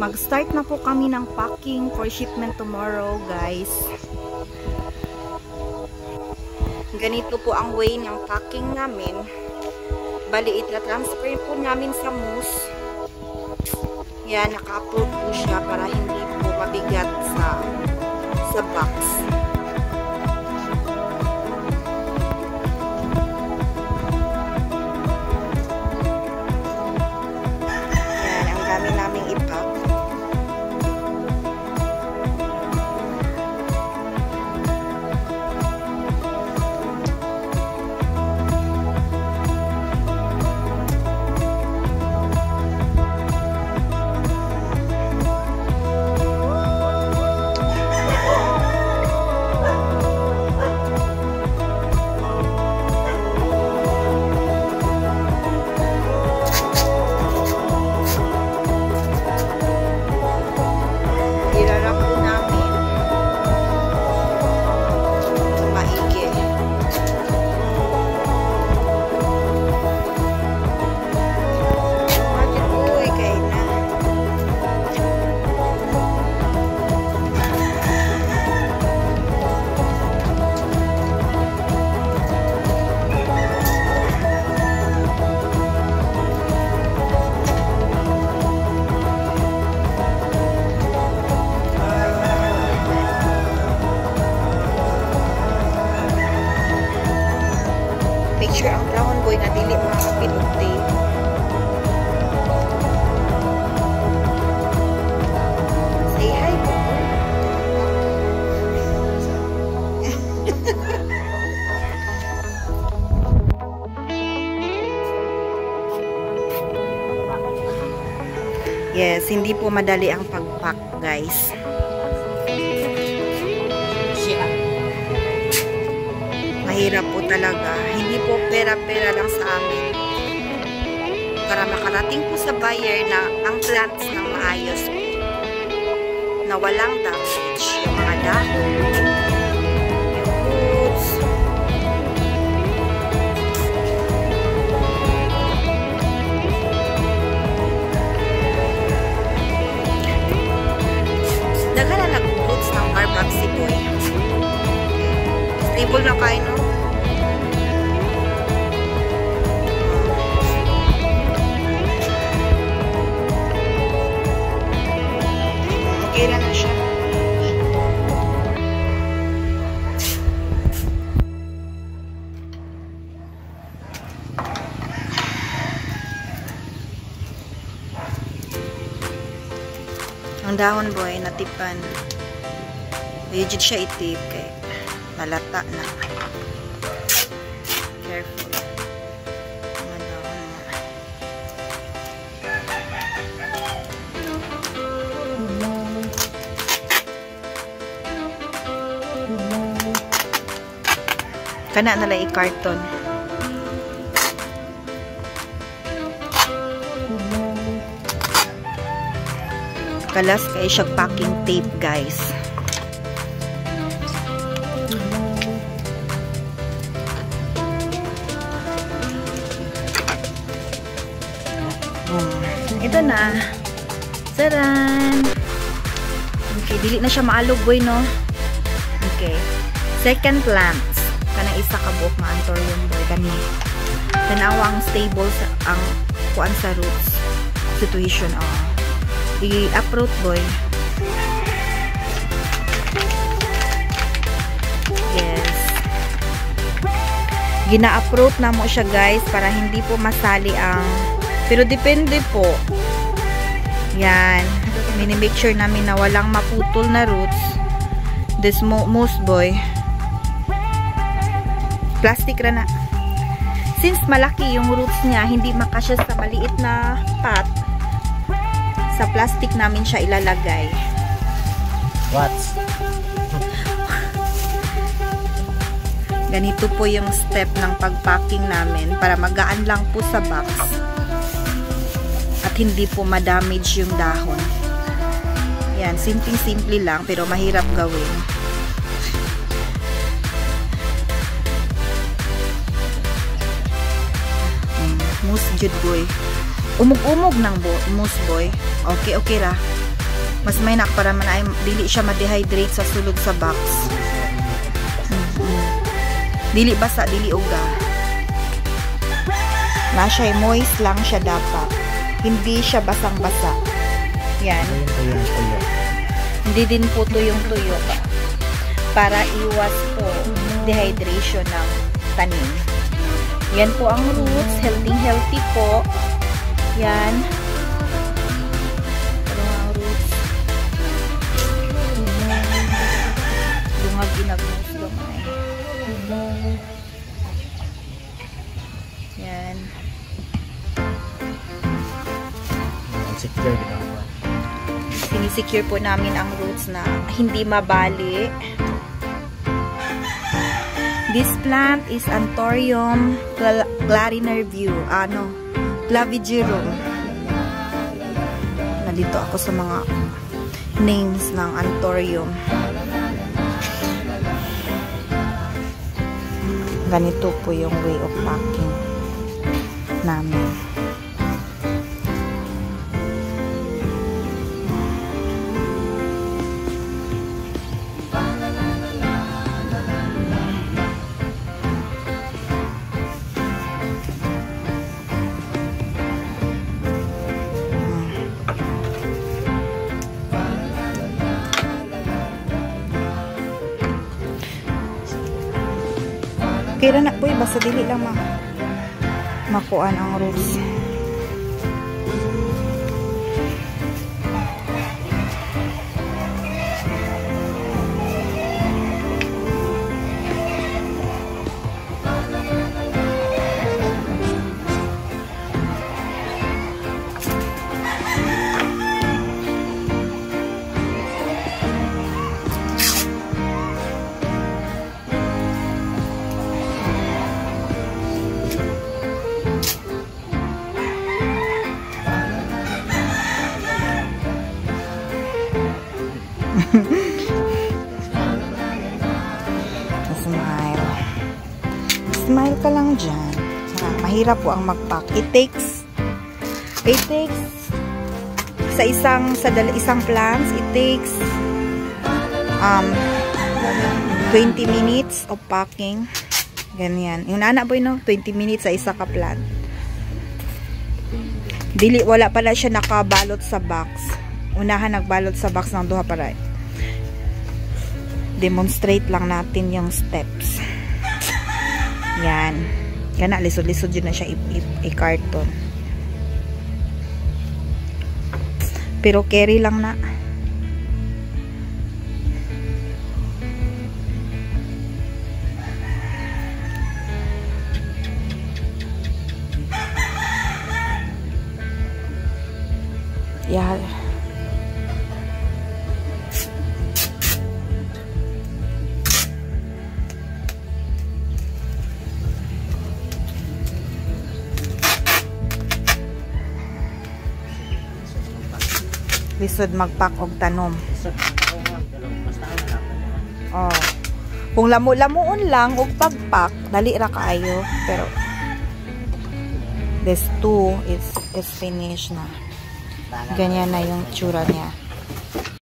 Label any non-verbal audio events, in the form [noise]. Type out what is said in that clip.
Mag-start na po kami ng packing for shipment tomorrow, guys. Ganito po ang way ng packing namin. Bali, itra-transfer po namin sa moose. Yan, naka-upload po siya para hindi po mabigat sa sa box. Picture ang brown boy na dili makakapit og. [laughs] Yes, hindi po madali ang pag-pack, guys. Mahirap po talaga. Hindi po pera-pera lang sa amin. Para makarating po sa buyer na ang plants ng maayos po. Na walang damage. Yung mga dahon, yung roots. Daghan na nag-roots ng Carboxy Boy. Stable na kayo, no? Okay na siya. Ang dahon boy, natipan. Legit siya itip kay malata na. Careful. Kana na lang i-carton. Kalas kay siya packing tape, guys. Ito na. Saran! Okay, dili na siya maalog, boy, no? Okay. Second plants. Kanang isa ka buok nga anthurium, boy. Kani. Tanawang stable sa, ang kuan sa roots situation, oh. I-uproot, boy. Yes. Gina-uproot na mo siya, guys, para hindi po masali ang pero depende po. Yan. Mini-make sure namin na walang maputol na roots. This mo moose boy. Plastic ra na. Since malaki yung roots niya, hindi makasya sa maliit na pot, sa plastic namin siya ilalagay. What? Ganito po yung step ng pagpacking namin para magaan lang po sa box at hindi po ma-damage yung dahon. Yan, simpleng-simple lang pero mahirap gawin. Moose jud boy. Umog-umog ng bo moose boy. Okay, okay ra. Mas may nak para man ay dili siya ma-dehydrate sa sulod sa box. Mhm. Dili basa, dili uga. Na siya moist lang siya dapat. Hindi siya basang-basa. Yan. Ayun po yung tuyo. Hindi din po tuyong-tuyo para iwas po dehydration ng tanim. Yan po ang roots. Healthy healthy po. Yan. Ano ang roots? Bungag ginagnos gamay. Yan. Secure ginawa. sinisecure po namin ang roots na hindi mabali. This plant is Anthurium cl clarinerview. Ano? Clavigerum. Nandito ako sa mga names ng Anthurium. Ganito po yung way of packing namin. Kira na boy, basta dili lang ma makuan ang rules. Ah, mahirap po ang mag-pack. It takes, it takes, sa isang, sa dal isang plants, it takes, um, 20 minutes of packing. Ganyan. Yung anak boy, no? 20 minutes sa isa ka plant. Dili, wala pala siya nakabalot sa box. Unahan nagbalot sa box ng duha para demonstrate lang natin yung steps. Yan. Yan na, lisod-lisod yun na siya i-carton. Pero carry lang na. Yeah. Lisod magpak og tanom. Oh. Kung lamo-lamuon lang og pagpak, dali ra kaayo, pero this two is is finished na. Ganyan na yung tsura niya.